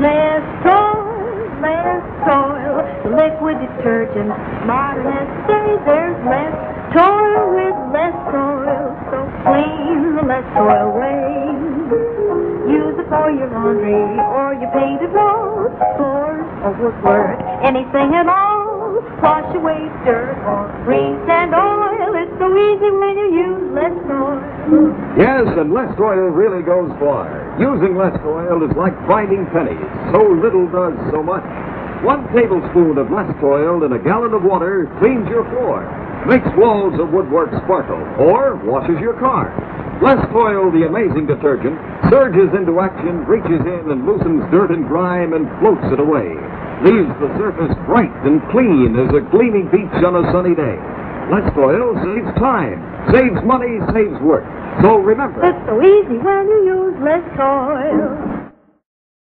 Less toil, less toil. Liquid detergent, modern as say there's less toil with less toil. So clean the Lestoil way. Use it for your laundry or your painted walls, floors or woodwork, anything at all. Wash away dirt or grease and oil. Easy when you use less oil. Yes, and Lestoil really goes far. Using Lestoil is like finding pennies. So little does so much. One tablespoon of less oil in a gallon of water cleans your floor, makes walls of woodwork sparkle, or washes your car. Less Oil, the amazing detergent, surges into action, reaches in and loosens dirt and grime and floats it away. Leaves the surface bright and clean as a gleaming beach on a sunny day. Lestoil saves time, saves money, saves work. So remember, It's so easy when you use less oil.